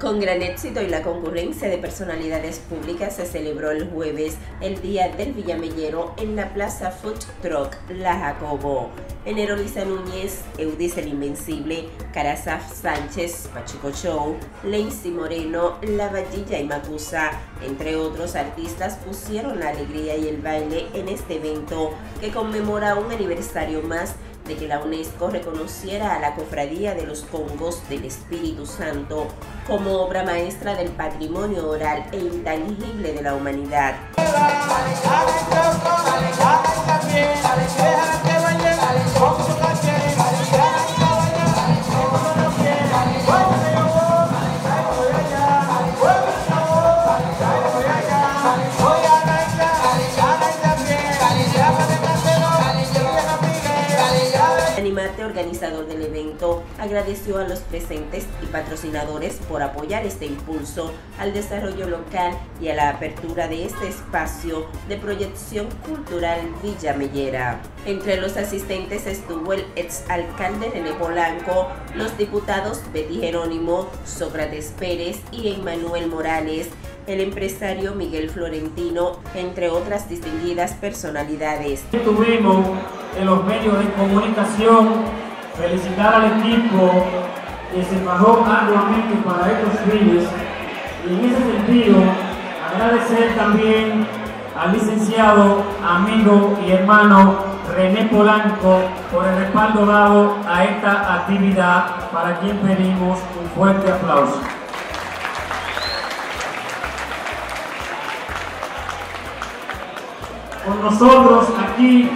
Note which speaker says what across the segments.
Speaker 1: Con gran éxito y la concurrencia de personalidades públicas se celebró el jueves el Día del Villamellero en la Plaza Food Truck La Jacobo. Enero Lisa Núñez, Eudis el Invencible, Carazaf Sánchez, Pachico Show, Lacey Moreno, La Vallilla y Macusa, entre otros artistas, pusieron la alegría y el baile en este evento que conmemora un aniversario más de que la UNESCO reconociera a la Cofradía de los Congos del Espíritu Santo como obra maestra del patrimonio oral e intangible de la humanidad. Animate, organizador del evento, agradeció a los presentes y patrocinadores por apoyar este impulso al desarrollo local y a la apertura de este espacio de proyección cultural Villa Mellera. Entre los asistentes estuvo el exalcalde René Polanco, los diputados Betty Jerónimo, Sócrates Pérez y Emmanuel Morales, el empresario Miguel Florentino, entre otras distinguidas personalidades.
Speaker 2: Tuvimos en los medios de comunicación felicitar al equipo que se bajó arduamente para estos fines y en ese sentido agradecer también al licenciado, amigo y hermano René Polanco por el respaldo dado a esta actividad para quien pedimos un fuerte aplauso. Con nosotros aquí.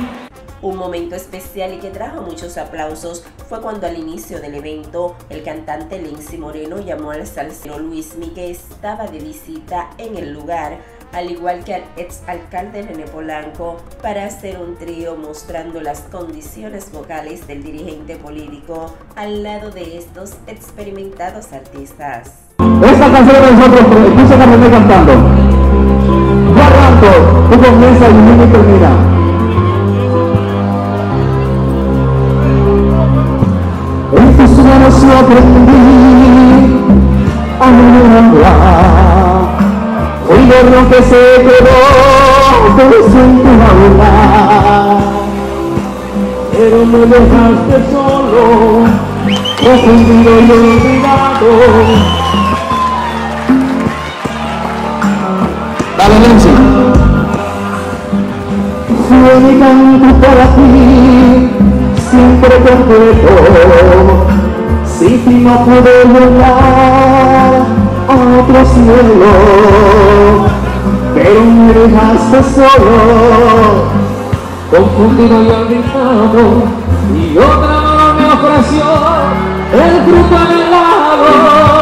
Speaker 1: Un momento especial y que trajo muchos aplausos fue cuando al inicio del evento el cantante Lindsay Moreno llamó al salsero Luis Miguel que estaba de visita en el lugar, al igual que al ex alcalde René Polanco, para hacer un trío mostrando las condiciones vocales del dirigente político al lado de estos experimentados artistas.
Speaker 3: Esta canción nosotros, cantando tú comienzas y no termina. En tus manos yo aprendí a no hablar. Oigo lo que se quedó todo en tu hablar. Pero me dejaste solo, confundido y olvidado. Dale, Nancy. Canto para ti, siempre completo. Si no pude volar a otro cielo, pero me dejaste solo, confundido y olvidado, y otra mano me ofreció el fruto anhelado.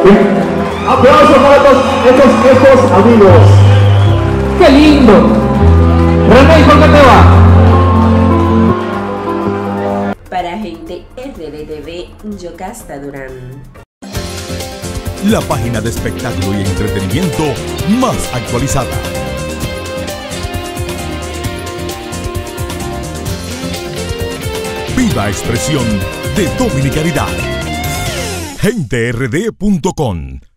Speaker 3: Aplausos para estos, estos, amigos. ¡Qué lindo! René, ¿por qué te va?
Speaker 1: Para gente RDTV, Yocasta Durán.
Speaker 4: La página de espectáculo y entretenimiento más actualizada. Viva expresión de dominicanidad. GenteRD.com